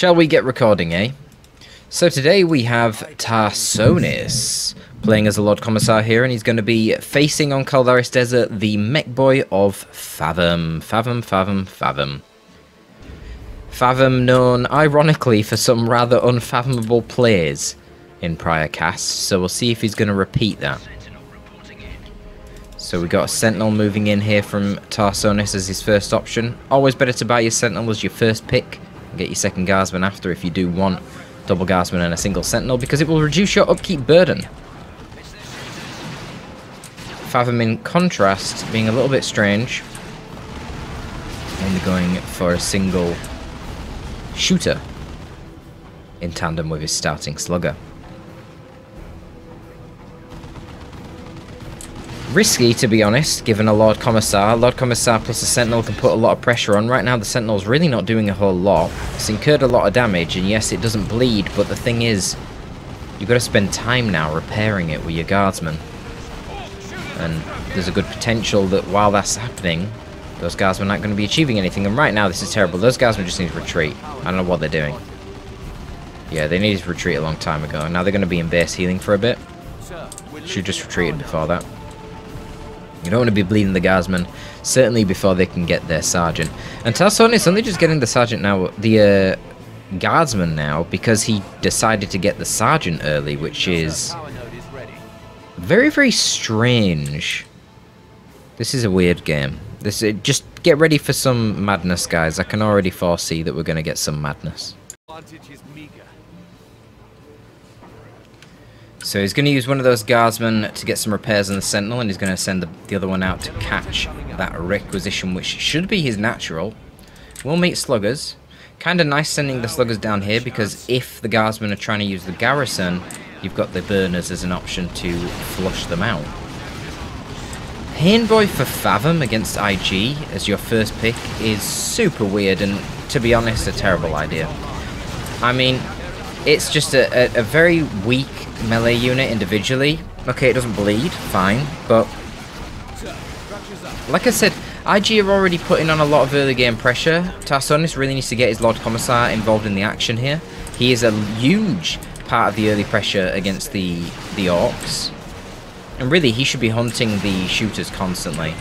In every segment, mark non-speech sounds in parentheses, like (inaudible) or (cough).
Shall we get recording, eh? So today we have Tarsonis playing as a Lord Commissar here, and he's going to be facing on Caldaris Desert the mech boy of Fathom. Fathom, Fathom, Fathom. Fathom known, ironically, for some rather unfathomable plays in prior casts, so we'll see if he's going to repeat that. So we got a Sentinel moving in here from Tarsonis as his first option. Always better to buy your Sentinel as your first pick, and get your second Guardsman after if you do want double Guardsman and a single Sentinel, because it will reduce your upkeep burden. Fathom in contrast, being a little bit strange, only going for a single shooter in tandem with his starting slugger. Risky, to be honest, given a Lord Commissar. Lord Commissar plus a Sentinel can put a lot of pressure on. Right now, the Sentinel's really not doing a whole lot. It's incurred a lot of damage, and yes, it doesn't bleed, but the thing is, you've got to spend time now repairing it with your Guardsmen. And there's a good potential that while that's happening, those Guardsmen aren't going to be achieving anything. And right now, this is terrible. Those Guardsmen just need to retreat. I don't know what they're doing. Yeah, they needed to retreat a long time ago. Now they're going to be in base healing for a bit. Should just retreated before that. You don't want to be bleeding the guardsmen, certainly before they can get their sergeant. And Tarsonis only just getting the sergeant now, the uh, guardsman now, because he decided to get the sergeant early, which is very, very strange. This is a weird game. This is, Just get ready for some madness, guys. I can already foresee that we're going to get some madness. So he's going to use one of those guardsmen to get some repairs on the sentinel, and he's going to send the, the other one out to catch that requisition, which should be his natural. We'll meet sluggers. Kind of nice sending the sluggers down here, because if the guardsmen are trying to use the garrison, you've got the burners as an option to flush them out. Painboy for Fathom against IG as your first pick is super weird and, to be honest, a terrible idea. I mean, it's just a, a, a very weak melee unit individually. Okay, it doesn't bleed, fine, but like I said, IG are already putting on a lot of early game pressure. Tarsonis really needs to get his Lord Commissar involved in the action here. He is a huge part of the early pressure against the, the Orks. And really, he should be hunting the shooters constantly.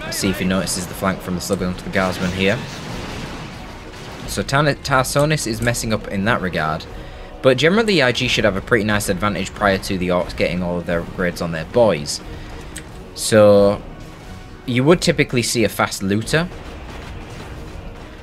Let's see if he notices the flank from the Slugger onto the Guardsman here. So Tarsonis is messing up in that regard. But generally, IG should have a pretty nice advantage prior to the Orks getting all of their upgrades on their boys. So, you would typically see a fast looter.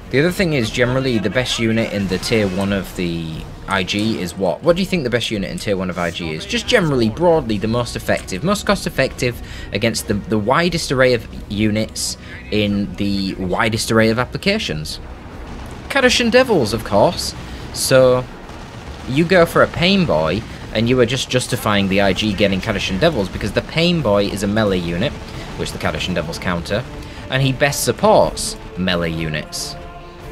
The other thing is, generally, the best unit in the tier 1 of the IG is what? What do you think the best unit in tier 1 of IG is? Just generally, broadly, the most effective. Most cost effective against the, the widest array of units in the widest array of applications. Catachan Devils, of course. So, you go for a Pain Boy, and you are just justifying the IG getting Catachan Devils because the Pain Boy is a melee unit, which the Catachan Devils counter, and he best supports melee units,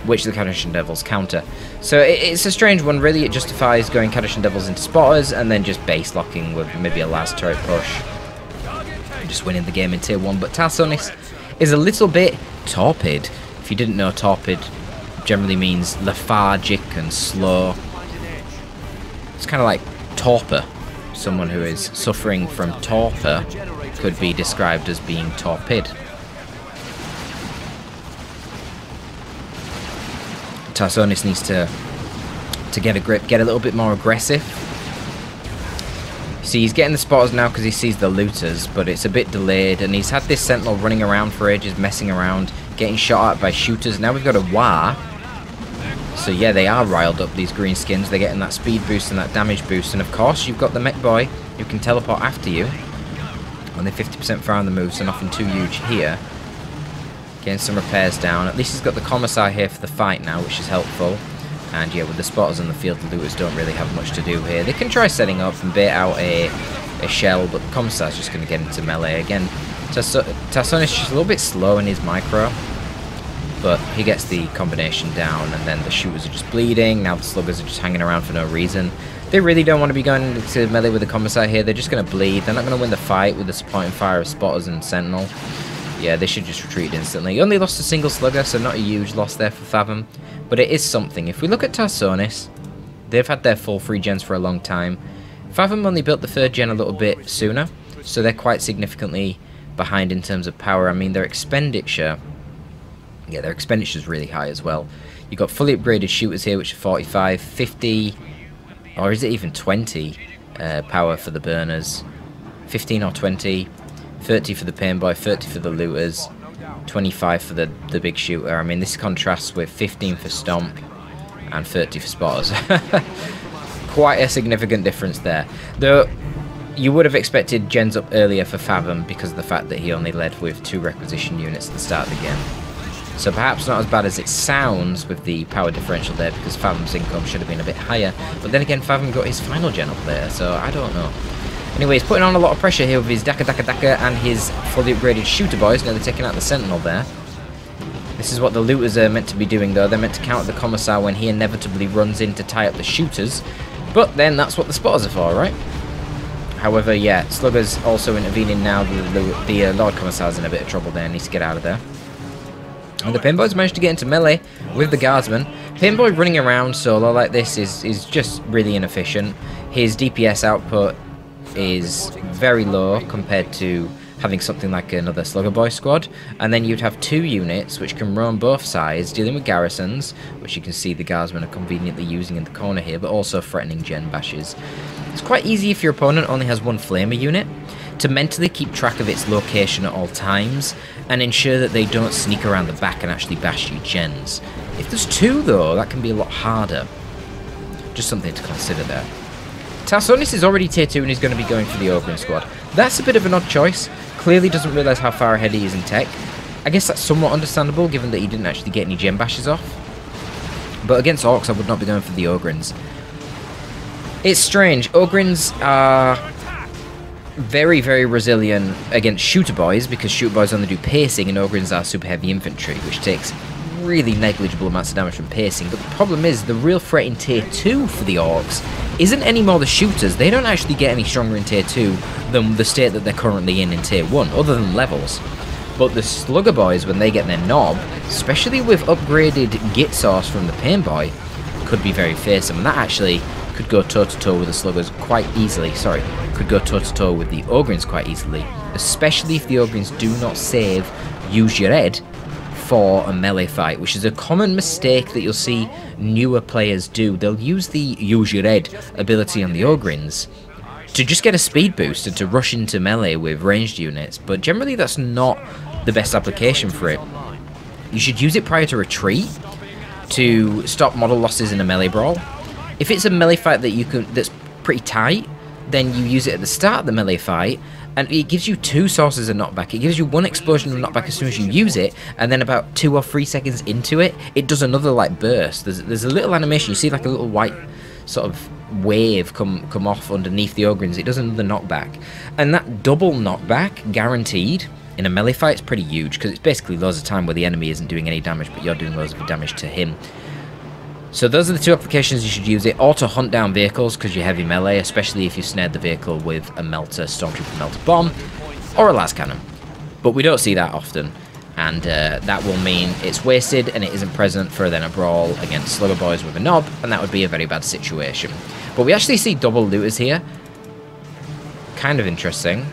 which the Catachan Devils counter. So it's a strange one, really. It justifies going Catachan Devils into spotters and then just base locking with maybe a last turret push. Just winning the game in tier 1. But Tarsonis is a little bit torpid. If you didn't know, torpid generally means lethargic and slow. It's kind of like torpor. Someone who is suffering from torpor could be described as being torpid. Tarsonis needs to to get a grip, get a little bit more aggressive. See, he's getting the spotters now because he sees the looters, but it's a bit delayed, and he's had this sentinel running around for ages, messing around, getting shot at by shooters. Now we've got a War, so yeah, they are riled up, these green skins. They're getting that speed boost and that damage boost. And of course, you've got the mech boy who can teleport after you. Only 50% far on the move, so nothing too huge here. Getting some repairs down. At least he's got the Commissar here for the fight now, which is helpful. And yeah, with the spotters on the field, the looters don't really have much to do here. They can try setting up and bait out a, a shell, but the Commissar's just going to get into melee again. Tarsonis just a little bit slow in his micro. But he gets the combination down, and then the shooters are just bleeding. Now the sluggers are just hanging around for no reason. They really don't want to be going to melee with the commissar here. They're just going to bleed. They're not going to win the fight with the supporting fire of spotters and sentinel. Yeah, they should just retreat instantly. Only lost a single slugger, so not a huge loss there for Fathom. But it is something. If we look at Tarsonis, they've had their full three gens for a long time. Fathom only built the third gen a little bit sooner, so they're quite significantly behind in terms of power. I mean, their expenditure... Yeah, their expenditure is really high as well. You've got fully upgraded shooters here, which are 45, 50, or is it even 20 uh, power for the burners? 15 or 20, 30 for the painboy, 30 for the looters, 25 for the, the big shooter. I mean, this contrasts with 15 for stomp and 30 for spotters. (laughs) Quite a significant difference there. Though, you would have expected gens up earlier for Fathom because of the fact that he only led with two requisition units at the start of the game. So perhaps not as bad as it sounds with the power differential there because Fathom's income should have been a bit higher. But then again, Fathom got his final gen up there, so I don't know. Anyway, he's putting on a lot of pressure here with his Dakka Dakka Dakka and his fully upgraded shooter boys, nearly taking out the Sentinel there. This is what the looters are meant to be doing though, they're meant to counter the Commissar when he inevitably runs in to tie up the shooters. But then that's what the spotters are for, right? However, yeah, Slugger's also intervening now. The, the, the uh, Lord Commissar's in a bit of trouble there, needs to get out of there. And the Painboy's managed to get into melee with the Guardsman. Painboy running around solo like this is, is just really inefficient. His DPS output is very low compared to having something like another Slugger Boy squad, and then you'd have two units which can roam both sides, dealing with garrisons, which you can see the guardsmen are conveniently using in the corner here, but also threatening gen bashes. It's quite easy if your opponent only has one flamer unit, to mentally keep track of its location at all times, and ensure that they don't sneak around the back and actually bash you gens. If there's two though, that can be a lot harder. Just something to consider there. Tarsonis is already tier 2 and he's going to be going for the Ogryn squad. That's a bit of an odd choice. Clearly doesn't realise how far ahead he is in tech. I guess that's somewhat understandable given that he didn't actually get any gen bashes off. But against Orks I would not be going for the Ogryns. It's strange. Ogryns are very, very resilient against shooter boys because shooter boys only do piercing and Ogryns are super heavy infantry, which takes really negligible amounts of damage from piercing. But the problem is the real threat in tier 2 for the Orks isn't anymore the shooters. They don't actually get any stronger in tier 2 than the state that they're currently in in tier 1, other than levels. But the Slugger Boys, when they get their knob, especially with upgraded Git from the Pain Boy, could be very fearsome. And that actually could go toe-to-toe -to -toe with the Sluggers quite easily. Sorry, could go toe-to-toe with the Ogryns quite easily. Especially if the Ogryns do not save Use Your Head for a melee fight, which is a common mistake that you'll see newer players do. They'll use the use your head ability on the Ogryns to just get a speed boost and to rush into melee with ranged units, but generally that's not the best application for it. You should use it prior to retreat to stop model losses in a melee brawl. If it's a melee fight that you can that's pretty tight, then you use it at the start of the melee fight and it gives you two sources of knockback. It gives you one explosion of knockback as soon as you use it, and then about two or three seconds into it, it does another like burst. There's there's a little animation. You see like a little white sort of wave come come off underneath the Ogryns. It does another knockback, and that double knockback guaranteed in a melee fight is pretty huge because it's basically loads of time where the enemy isn't doing any damage, but you're doing loads of damage to him. So those are the two applications you should use it, or to hunt down vehicles because you're heavy melee, especially if you snared the vehicle with a melter, stormtrooper melter bomb, or a las cannon. But we don't see that often, and uh, that will mean it's wasted and it isn't present for then a brawl against Slugger Boys with a knob, and that would be a very bad situation. But we actually see double looters here. Kind of interesting.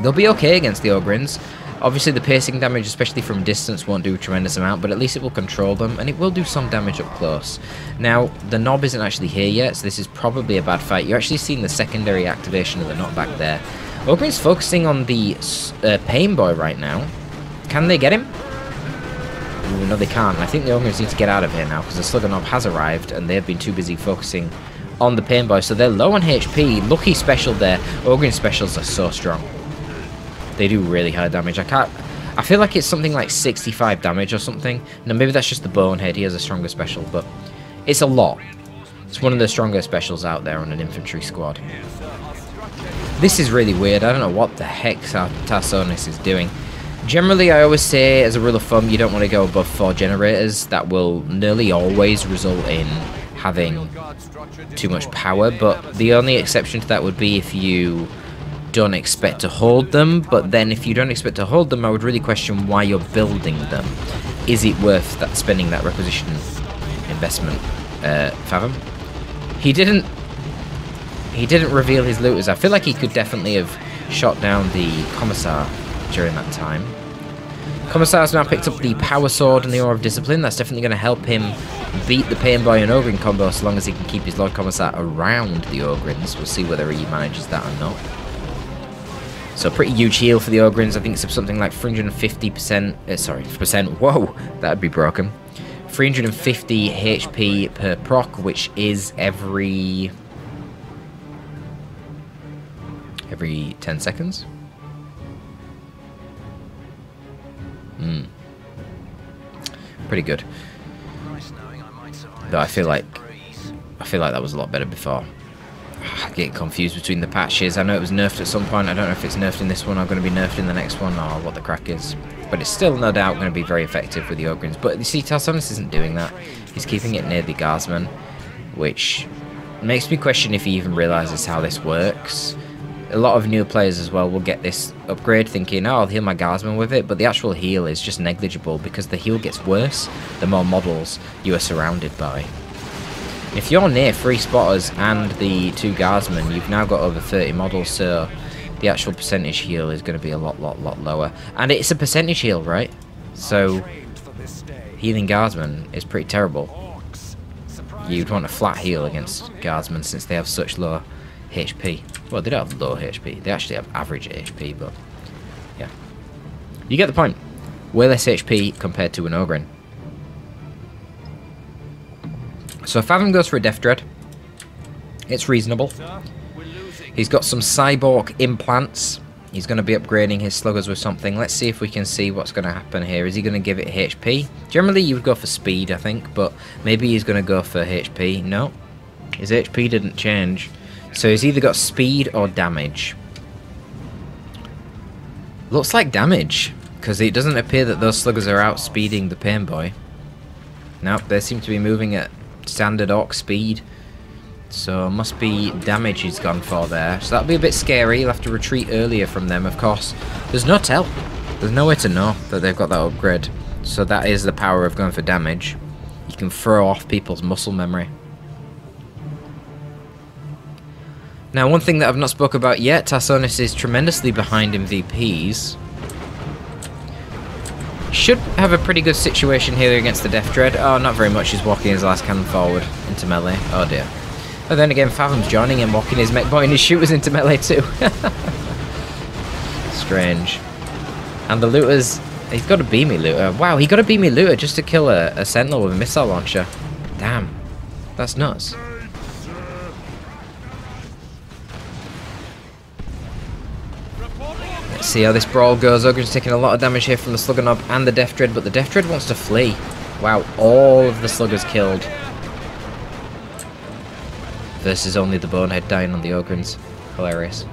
They'll be okay against the Ogryns. Obviously the piercing damage, especially from distance, won't do a tremendous amount, but at least it will control them, and it will do some damage up close. Now, the knob isn't actually here yet, so this is probably a bad fight. You're actually seeing the secondary activation of the knockback there. Ogryn's focusing on the uh, Pain Boy right now. Can they get him? Ooh, no, they can't. I think the Ogryns need to get out of here now, because the Slugger Knob has arrived, and they've been too busy focusing on the Pain Boy, so they're low on HP. Lucky special there. Ogryn specials are so strong. They do really high damage. I can't... I feel like it's something like 65 damage or something. No, maybe that's just the Bonehead. He has a stronger special, but it's a lot. It's one of the stronger specials out there on an infantry squad. This is really weird. I don't know what the heck Tarsonis is doing. Generally, I always say, as a rule of thumb, you don't want to go above four generators. That will nearly always result in having too much power, but the only exception to that would be if you don't expect to hold them, but then if you don't expect to hold them, I would really question why you're building them. Is it worth that spending that requisition investment, uh, Fathom? He didn't. He didn't reveal his looters. I feel like he could definitely have shot down the commissar during that time. Commissar's now picked up the Power Sword and the Aura of Discipline. That's definitely going to help him beat the Pain Boy and Ogryn combo so long as he can keep his Lord Commissar around the Ogryns. We'll see whether he manages that or not. So pretty huge heal for the Ogryns. I think it's something like 350%, uh, sorry, percent. Whoa, that'd be broken. 350 HP per proc, which is every... Every 10 seconds? Hmm. Pretty good. Though I feel like I feel like that was a lot better before. Getting confused between the patches. I know it was nerfed at some point. I don't know if it's nerfed in this one or going to be nerfed in the next one or what the crack is. But it's still no doubt going to be very effective with the Ogryns. But you see, Tarsonis isn't doing that. He's keeping it near the Guardsman, which makes me question if he even realises how this works. A lot of new players as well will get this upgrade thinking, oh, I'll heal my Guardsman with it, but the actual heal is just negligible because the heal gets worse the more models you are surrounded by. If you're near three spotters and the two guardsmen, you've now got over 30 models, so the actual percentage heal is going to be a lot, lot, lot lower. And it's a percentage heal, right? So, healing guardsmen is pretty terrible. You'd want a flat heal against guardsmen since they have such low HP. Well, they don't have low HP. They actually have average HP, but yeah. You get the point. Way less HP compared to an Ogryn. So Fathom goes for a Death Dread. It's reasonable. He's got some cyborg implants. He's going to be upgrading his sluggers with something. Let's see if we can see what's going to happen here. Is he going to give it HP? Generally, you would go for speed, I think, but maybe he's going to go for HP. No, his HP didn't change. So he's either got speed or damage. Looks like damage, because it doesn't appear that those sluggers are outspeeding the Pain Boy. Nope, they seem to be moving at standard orc speed. So must be damage he's gone for there. So that'll be a bit scary. You'll have to retreat earlier from them, of course. There's no tell. There's no way to know that they've got that upgrade. So that is the power of going for damage. You can throw off people's muscle memory. Now, one thing that I've not spoke about yet, Tarsonis is tremendously behind in VPs. Should have a pretty good situation here against the Death Dread. Oh, not very much. He's walking his las cannon forward into melee. Oh dear. But then again, Fathom's joining him, walking his mech boy and his shooters into melee too. (laughs) Strange. And the looters, he's got a beamy looter. Wow, he got a beamy looter just to kill a, a sentinel with a missile launcher. Damn. That's nuts. Let's see how this brawl goes. Ogryn's taking a lot of damage here from the Slugger Knob and the Death Dread, but the Death Dread wants to flee. Wow, all of the Sluggers killed. Versus only the Bonehead dying on the Ogryns. Hilarious.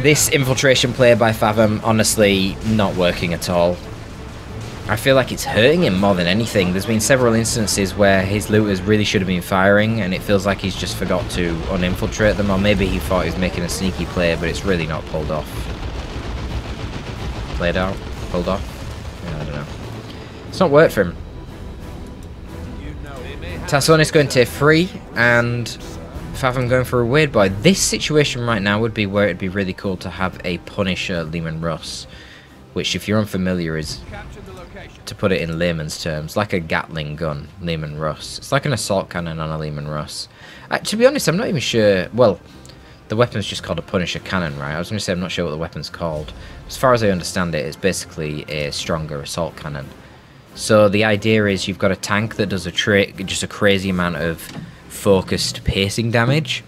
This infiltration play by Fathom, honestly, not working at all. I feel like it's hurting him more than anything. There's been several instances where his looters really should have been firing, and it feels like he's just forgot to uninfiltrate them, or maybe he thought he was making a sneaky play, but it's really not pulled off. Played out? Pulled off? Yeah, I don't know. It's not worked for him. Tarsonis going tier 3, and Fathom going for a weird boy. This situation right now would be where it'd be really cool to have a Punisher Leman Russ, which if you're unfamiliar is to put it in layman's terms, like a Gatling gun, Leman Russ. It's like an assault cannon on a Leman Russ. Uh, to be honest, I'm not even sure. Well, the weapon's just called a Punisher cannon, right? I was going to say I'm not sure what the weapon's called. As far as I understand it, it's basically a stronger assault cannon. So the idea is you've got a tank that does a trick, just a crazy amount of focused pacing damage.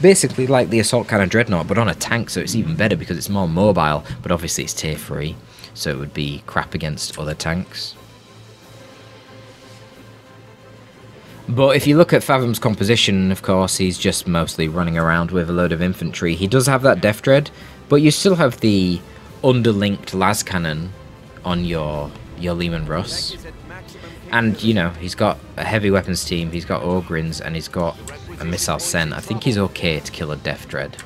Basically like the assault cannon dreadnought, but on a tank, so it's even better because it's more mobile. But obviously it's tier 3 so it would be crap against other tanks. But if you look at Fathom's composition, of course, he's just mostly running around with a load of infantry. He does have that Death Dread, but you still have the underlinked las cannon on your your Leman Russ. And, you know, he's got a heavy weapons team, he's got Ogryns, and he's got a missile sent. I think he's okay to kill a Death Dread.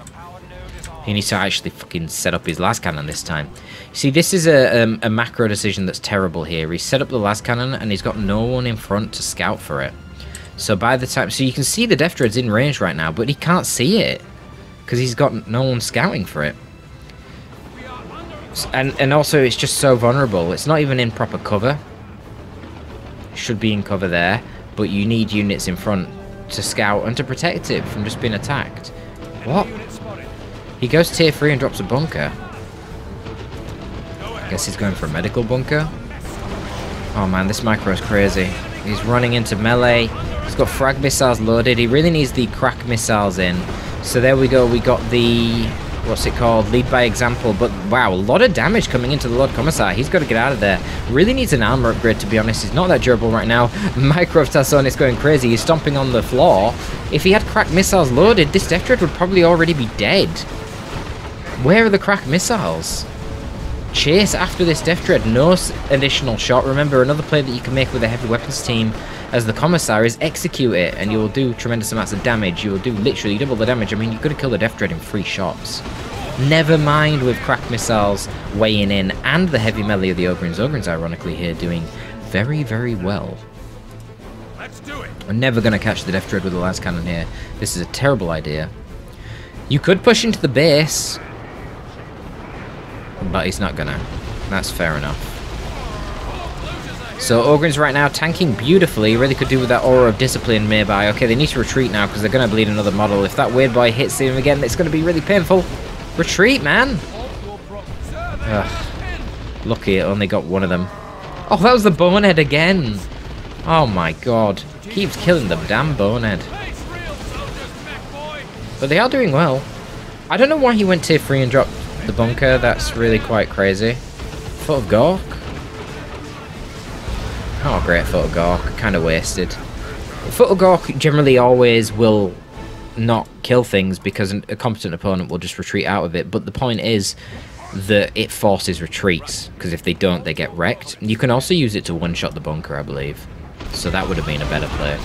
He needs to actually fucking set up his las cannon this time. See, this is a, um, a macro decision that's terrible here. He's set up the las cannon and he's got no one in front to scout for it. So by the time... So you can see the Death Dread's in range right now, but he can't see it. Because he's got no one scouting for it. And, and also, it's just so vulnerable. It's not even in proper cover should be in cover there, but you need units in front to scout and to protect it from just being attacked. What? He goes tier 3 and drops a bunker. I guess he's going for a medical bunker. Oh man, this micro is crazy. He's running into melee. He's got frag missiles loaded. He really needs the crack missiles in. So there we go. We got the what's it called? Lead by example. But wow, a lot of damage coming into the Lord Commissar. He's got to get out of there. Really needs an armor upgrade, to be honest. He's not that durable right now. (laughs) Micro of Tarsonis is going crazy. He's stomping on the floor. If he had crack missiles loaded, this Death Dread would probably already be dead. Where are the crack missiles? Chase after this Death Dread. No additional shot. Remember, another play that you can make with a heavy weapons team as the Commissar is execute it, and you will do tremendous amounts of damage. You will do literally double the damage. I mean, you could have killed the Death Dread in three shots. Never mind with crack missiles weighing in and the heavy melee of the Ogryns. Ogryns, ironically, here doing very, very well. Let's do it. I'm never going to catch the Death Dread with the las cannon here. This is a terrible idea. You could push into the base, but he's not gonna. That's fair enough. So Ogryns right now tanking beautifully. Really could do with that Aura of Discipline nearby. Okay, they need to retreat now because they're going to bleed another model. If that weird boy hits him again, it's going to be really painful. Retreat, man! Ugh. Lucky it only got one of them. Oh, that was the Bonehead again! Oh my god. Keeps killing the damn Bonehead. But they are doing well. I don't know why he went tier 3 and dropped the bunker. That's really quite crazy. Foot of Gork? Oh, great Foot of Gork. Kind of wasted. Foot of Gork generally always will not kill things because a competent opponent will just retreat out of it. But the point is that it forces retreats because if they don't, they get wrecked. You can also use it to one-shot the bunker, I believe. So that would have been a better play.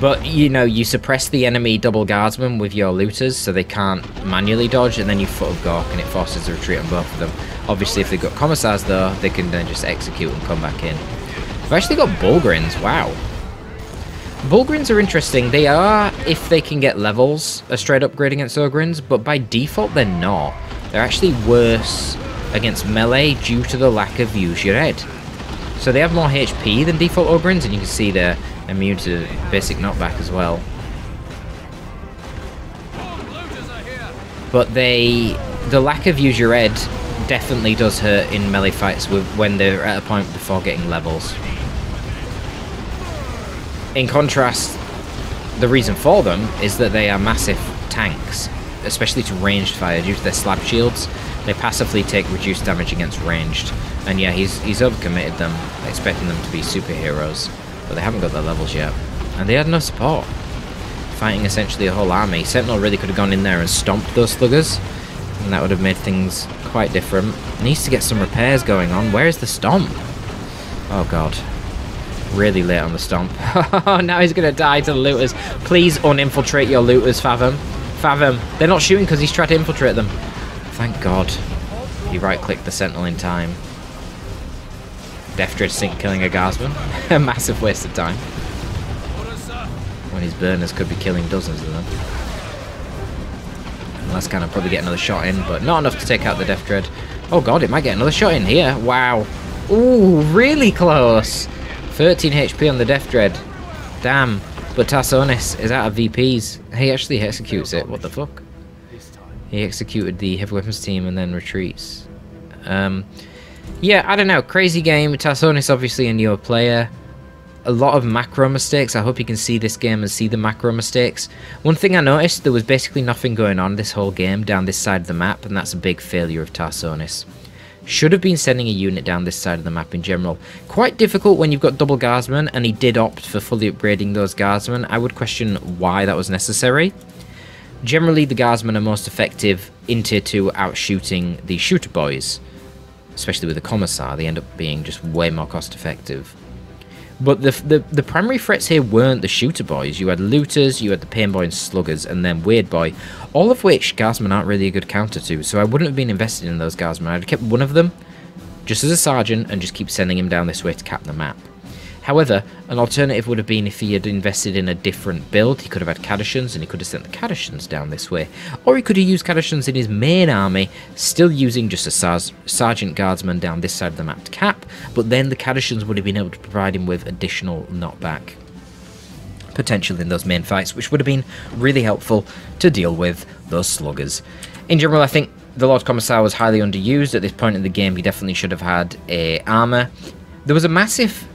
But, you know, you suppress the enemy double guardsmen with your looters so they can't manually dodge, and then you foot of Gork and it forces a retreat on both of them. Obviously, if they've got commissars, though, they can then just execute and come back in. I've actually got Bullgryns, wow. Bullgryns are interesting. They are, if they can get levels, a straight upgrade against Ogryns, but by default they're not. They're actually worse against melee due to the lack of use your head. So they have more HP than default Ogryns, and you can see they're immune to basic knockback as well. But they, the lack of use your head definitely does hurt in melee fights with when they're at a point before getting levels. In contrast, the reason for them is that they are massive tanks, especially to ranged fire due to their slab shields. They passively take reduced damage against ranged. And yeah, he's he's overcommitted them, expecting them to be superheroes but they haven't got their levels yet. And they had no support. Fighting essentially a whole army. Sentinel really could have gone in there and stomped those sluggers, and that would have made things quite different. Needs to get some repairs going on. Where is the stomp? Oh god. Really late on the stomp. (laughs) now he's gonna die to the looters. Please uninfiltrate your looters, Fathom. Fathom. They're not shooting because he's tried to infiltrate them. Thank god. He right-clicked the Sentinel in time. Death Dread sink killing a guardsman. (laughs) a massive waste of time. When his burners could be killing dozens of them. That's kind of probably get another shot in, but not enough to take out the Death Dread. Oh god, it might get another shot in here. Wow. Ooh, really close. 13 HP on the Death Dread. Damn. But Tarsonis is out of VPs. He actually executes it. What the fuck? He executed the heavy weapons team and then retreats. Um, yeah, I don't know. Crazy game. Tarsonis obviously a newer player. A lot of macro mistakes. I hope you can see this game and see the macro mistakes. One thing I noticed, there was basically nothing going on this whole game down this side of the map, and that's a big failure of Tarsonis. Should have been sending a unit down this side of the map in general. Quite difficult when you've got double guardsmen, and he did opt for fully upgrading those guardsmen. I would question why that was necessary. Generally, the guardsmen are most effective in tier 2 out shooting the shooter boys. Especially with a Commissar, they end up being just way more cost effective. But the, the the primary threats here weren't the shooter boys. You had looters, you had the pain boy and sluggers, and then weird boy, all of which guardsmen aren't really a good counter to. So I wouldn't have been invested in those guardsmen. I'd have kept one of them just as a sergeant and just keep sending him down this way to cap the map. However, an alternative would have been if he had invested in a different build. He could have had Catachans and he could have sent the Catachans down this way. Or he could have used Catachans in his main army, still using just a Sergeant Guardsman down this side of the map to cap, but then the Catachans would have been able to provide him with additional knockback potential in those main fights, which would have been really helpful to deal with those sluggers. In general, I think the Lord Commissar was highly underused at this point in the game. He definitely should have had a armor. There was a massive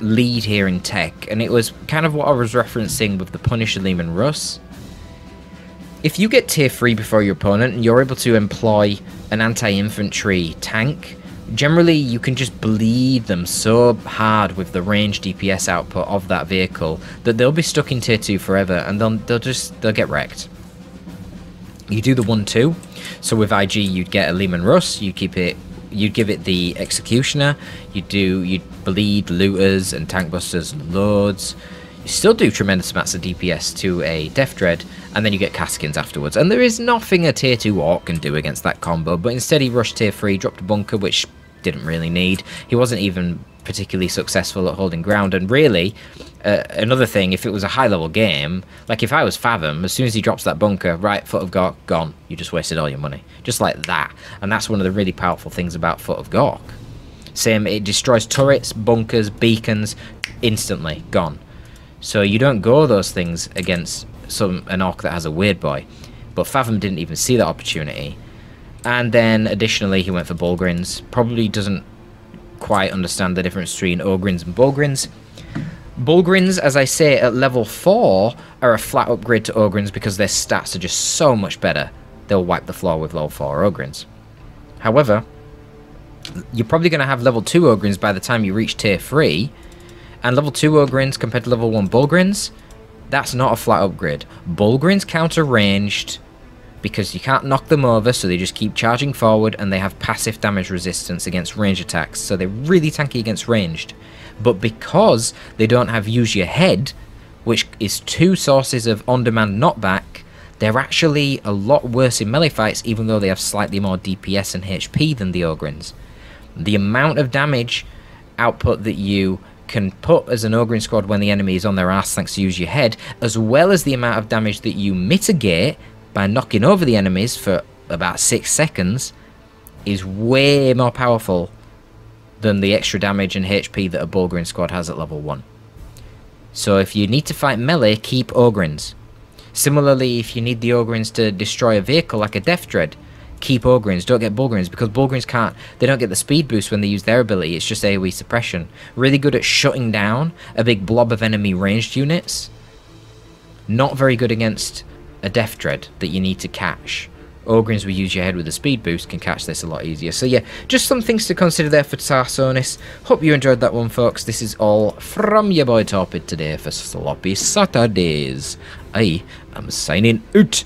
lead here in tech, and it was kind of what I was referencing with the Punisher Leman Russ. If you get tier 3 before your opponent and you're able to employ an anti-infantry tank, generally you can just bleed them so hard with the range DPS output of that vehicle that they'll be stuck in tier 2 forever and they'll, they'll just they'll get wrecked. You do the 1-2, so with IG you'd get a Leman Russ, you keep it you'd give it the Executioner, you do you'd bleed looters and tank busters and lords. You still do tremendous amounts of DPS to a Death Dread, and then you get Kasrkins afterwards. And there is nothing a tier 2 Ork can do against that combo, but instead he rushed tier 3, dropped a bunker, which didn't really need. He wasn't even particularly successful at holding ground, and really, uh, another thing, if it was a high level game, like if I was Fathom, as soon as he drops that bunker, right, Foot of Gork, gone. You just wasted all your money. Just like that. And that's one of the really powerful things about Foot of Gork. Same, it destroys turrets, bunkers, beacons, instantly, gone. So you don't go those things against some an orc that has a weird boy. But Fathom didn't even see that opportunity. And then additionally he went for Bullgryns. Probably doesn't quite understand the difference between Ogryns and Bullgryns. Bullgryns, as I say, at level 4 are a flat upgrade to Ogryns because their stats are just so much better. They'll wipe the floor with level 4 Ogryns. However, you're probably going to have level 2 Ogryns by the time you reach tier 3. And level 2 Ogryns compared to level 1 Bullgryns, that's not a flat upgrade. Bullgryns counter ranged because you can't knock them over, so they just keep charging forward and they have passive damage resistance against range attacks, so they're really tanky against ranged. But because they don't have use your head, which is two sources of on-demand knockback, they're actually a lot worse in melee fights even though they have slightly more DPS and HP than the Ogryns. The amount of damage output that you can put as an Ogryn squad when the enemy is on their ass thanks to use your head, as well as the amount of damage that you mitigate by knocking over the enemies for about 6 seconds, is way more powerful than the extra damage and HP that a Bullgryn squad has at level 1. So if you need to fight melee, keep Ogryns. Similarly, if you need the Ogryns to destroy a vehicle like a Death Dread, keep Ogryns, don't get Bullgryns, because Bullgryns can't, they don't get the speed boost when they use their ability, it's just AoE suppression. Really good at shutting down a big blob of enemy ranged units. Not very good against a Death Dread that you need to catch. Ogryns will use your head with a speed boost can catch this a lot easier. So yeah, just some things to consider there for Tarsonis. Hope you enjoyed that one, folks. This is all from your boy Torpid today for Sloppy Saturdays. I am signing out.